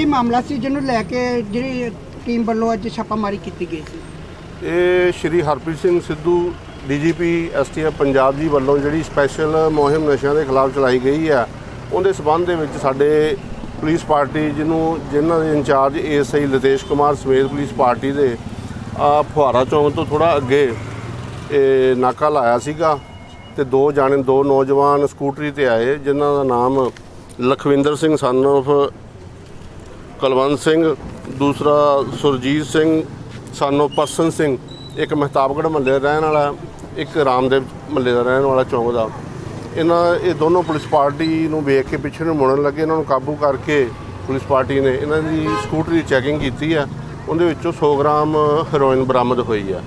ਕੀ ਮਾਮਲਾ ਸੀ ਜਿਹਨੂੰ ਲੈ ਕੇ ਜਿਹੜੀ ਟੀਮ ਵੱਲੋਂ ਅੱਜ ਛਾਪਾਮਾਰੀ ਕੀਤੀ ਗਈ ਸੀ। ਇਹ ਸ਼੍ਰੀ ਹਰਪ੍ਰੀਤ ਸਿੰਘ ਸਿੱਧੂ, ਡੀਜੀਪੀ, ਐਸਟੀਐਫ ਪੰਜਾਬ ਜੀ ਵੱਲੋਂ ਜਿਹੜੀ ਸਪੈਸ਼ਲ ਮੁਹਿੰਮ ਨਸ਼ਿਆਂ ਦੇ ਖਿਲਾਫ ਚਲਾਈ ਗਈ ਆ ਉਹਦੇ ਸਬੰਧ ਦੇ ਵਿੱਚ ਸਾਡੇ ਪੁਲਿਸ ਪਾਰਟੀ ਜਿਹਨੂੰ ਜਿਨ੍ਹਾਂ ਦੇ ਇੰਚਾਰਜ ਏਐਸਆਈ ਲਤੇਸ਼ ਕੁਮਾਰ ਸਮੇਤ ਪੁਲਿਸ ਪਾਰਟੀ ਦੇ, ਆ ਫੁਹਾਰਾ ਚੌਂਕ ਤੋਂ ਥੋੜਾ ਅੱਗੇ ਇਹ ਨਾਕਾ ਲਾਇਆ ਸੀਗਾ ਤੇ ਦੋ ਜਾਣੇ, ਦੋ ਨੌਜਵਾਨ ਸਕੂਟਰੀ ਤੇ ਆਏ, ਜਿਨ੍ਹਾਂ ਦਾ ਨਾਮ ਲਖਵਿੰਦਰ ਸਿੰਘ ਸਨ of ਕੁਲਵੰਤ ਸਿੰਘ ਦੂਸਰਾ ਸੁਰਜੀਤ ਸਿੰਘ ਸਾਨੂੰ ਪਰਸਨ ਸਿੰਘ ਇੱਕ ਮਹਿਤਾਬਗੜ੍ਹ ਮਹੱਲੇ ਦਾ ਰਹਿਣ ਵਾਲਾ ਇੱਕ ਰਾਮਦੇਵ ਮਹੱਲੇ ਦਾ ਰਹਿਣ ਵਾਲਾ ਚੌਂਕ ਦਾ। ਇਹਨਾਂ ਇਹ ਦੋਨੋਂ ਪੁਲਿਸ ਪਾਰਟੀ ਨੂੰ ਵੇਖ ਕੇ ਪਿੱਛੇ ਨੂੰ ਮੁੜਨ ਲੱਗੇ ਇਹਨਾਂ ਨੂੰ ਕਾਬੂ ਕਰਕੇ ਪੁਲਿਸ ਪਾਰਟੀ ਨੇ ਇਹਨਾਂ ਦੀ ਸਕੂਟਰੀ ਚੈਕਿੰਗ ਕੀਤੀ ਆ। ਉਹਦੇ ਵਿੱਚੋਂ 100 ਗ੍ਰਾਮ ਹੈਰੋਇਨ ਬਰਾਮਦ ਹੋਈ ਆ।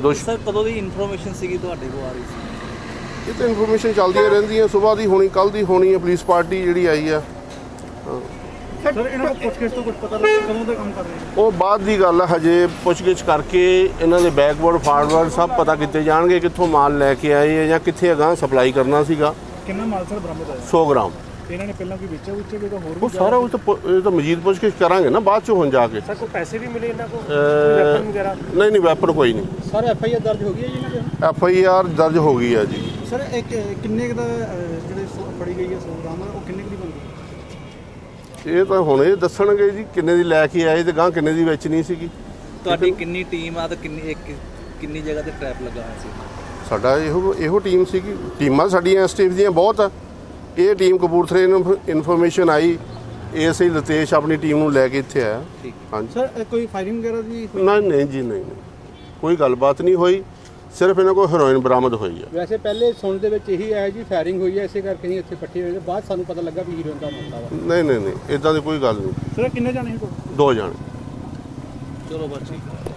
ਦੋਸ਼ ਸਰ ਕਦੋਂ ਦੀ ਇਨਫੋਰਮੇਸ਼ਨ ਸੀਗੀ ਤੁਹਾਡੇ ਕੋਲ ਆ ਰਹੀ ਸੀ? ਇਹ ਤਾਂ ਇਨਫੋਰਮੇਸ਼ਨ ਚੱਲਦੀਆਂ ਰਹਿੰਦੀਆਂ ਸਵੇਰ ਦੀ ਹੋਣੀ ਕੱਲ ਦੀ ਹੋਣੀ ਹੈ ਪੁਲਿਸ ਪਾਰਟੀ ਜਿਹੜੀ ਆਈ ਆ। ਸਰ ਇਹਨਾਂ ਨੂੰ ਪੁੱਛਗਿੱਛ ਤੋਂ ਕੁਝ ਪਤਾ ਲੱਗਾ ਕਦੋਂ ਦਾ ਕੰਮ ਕਰ ਰਹੇ ਨੇ? ਉਹ ਬਾਅਦ ਦੀ ਗੱਲ ਹੈ ਹਜੇ ਪੁੱਛਗਿੱਛ ਕਰਕੇ ਇਹਨਾਂ ਦੇ ਬੈਕਵਰਡ ਫਾਰਵਰਡ ਸਭ ਪਤਾ ਕੀਤੇ ਜਾਣਗੇ ਕਿੱਥੋਂ ਮਾਲ ਲੈ ਕੇ ਆਏ ਹੈ ਜਾਂ ਕਿੱਥੇ ਅਗਾਂਹ ਸਪਲਾਈ ਕਰਨਾ ਸੀਗਾ। ਕਿੰਨਾ ਮਾਲ ਸਰ ਬਰਾਮਦ ਹੋਇਆ? 100 ਗ੍ਰਾਮ। ਇਹਨਾਂ ਨੇ ਪਹਿਲਾਂ ਕੋਈ ਵੇਚਿਆ ਵਿੱਚ ਵੀ ਤਾਂ ਹੋਰ ਉਹ ਵੀ ਸਾਰਾ ਉਹ ਤਾਂ ਪੁ- ਇਹ ਤਾਂ ਮਜੀਦ ਪੁੱਛਗਿੱਛ ਕਰਾਂਗੇ ਨਾ ਬਾਅਦ ਚ ਹੁਣ ਜਾ ਕੇ। ਸਰ ਕੋਈ ਪੈਸੇ ਵੀ ਮਿਲੇ ਇਹਨਾਂ ਕੋਲ? ਅਹ, ਵੈਪਨ ਵਗੈਰਾ? ਨਹੀਂ ਨਹੀਂ ਵੈਪਨ ਕੋਈ ਨਹੀਂ। ਸਰ ਐਫ ਆਈ ਆਰ ਦਰਜ ਹੋ ਗਈ ਹੈ ਜੀ ਇਹਨਾਂ ਦੇ? ਐਫ ਆਈ ਆਰ ਦਰਜ ਹੋ ਗਈ ਹੈ ਜੀ। ਸਰ ਇੱਕ ਕਿੰਨੇ ਦਾ ਜਿਹੜੇ ਫੜੀ ਗਈ ਹੈ 100 ਗ੍ਰਾਮ ਉਹ ਕਿੰਨੇ ਦੀ ਬਣਦੀ ਇਹ ਤਾਂ ਹੁਣ ਇਹ ਦੱਸਣਗੇ ਜੀ ਕਿੰਨੇ ਦੀ ਲੈ ਕੇ ਆਏ ਤੇ ਗਾਂ ਕਿੰਨੇ ਦੀ ਵੇਚਣੀ ਸੀਗੀ। ਤੁਹਾਡੀ ਕਿੰਨੀ ਟੀਮ ਆ ਤੇ ਕਿੰਨੀ ਇੱਕ ਕਿੰਨੀ ਜਗ੍ਹਾ ਤੇ ਟ੍ਰੈਪ ਲੱਗਾ ਹੋਇਆ ਸੀ? ਸਾਡਾ ਇਹੋ ਇਹੋ ਟੀਮ ਸੀਗੀ। ਟੀਮਾਂ ਸਾਡੀਆਂ ਐਸਟੀਐਫ ਦੀਆਂ ਬਹੁਤ ਆ। ਇਹ ਟੀਮ ਕਪੂਰਥਲੇ ਨੂੰ ਇਨਫੋਰਮੇਸ਼ਨ ਆਈ। ਏਐਸਆਈ ਲਤੇਸ਼ ਆਪਣੀ ਟੀਮ ਨੂੰ ਲੈ ਕੇ ਇੱਥੇ ਆਇਆ। ਹਾਂਜੀ। ਸਰ ਕੋਈ ਫਾਇਰਿੰਗ ਵਗੈਰਾ ਦੀ ਨਹੀਂ ਨਹੀਂ ਜੀ ਨਹੀਂ। ਕੋਈ ਗੱਲਬਾਤ ਨਹੀਂ ਹੋਈ। ਸਿਰਫ ਇਹਨਾਂ ਕੋਲ ਹੈਰੋਇਨ ਬਰਾਮਦ ਹੋਈ ਹੈ। ਵੈਸੇ ਪਹਿਲੇ ਸੁਣ ਦੇ ਵਿੱਚ ਇਹੀ ਆਇਆ ਜੀ ਫਾਇਰਿੰਗ ਹੋਈ ਹੈ ਇਸੇ ਕਰਕੇ ਹੀ ਇੱਥੇ ਇਕੱਠੇ ਹੋਏ ਨੇ। ਬਾਅਦ ਸਾਨੂੰ ਪਤਾ ਲੱਗਾ ਵੀ ਹੀਰੋਇਨ ਦਾ ਮਾਮਲਾ ਵਾ। ਨਹੀਂ ਨਹੀਂ ਨਹੀਂ ਇਦਾਂ ਦੀ ਕੋਈ ਗੱਲ ਨਹੀਂ। ਸਰ ਕਿੰਨੇ ਜਾਣੇ ਸੀ ਕੋਲ ਦੋ ਜਾਣੇ। ਚਲੋ ਬਸ ਠੀਕ ਹੈ।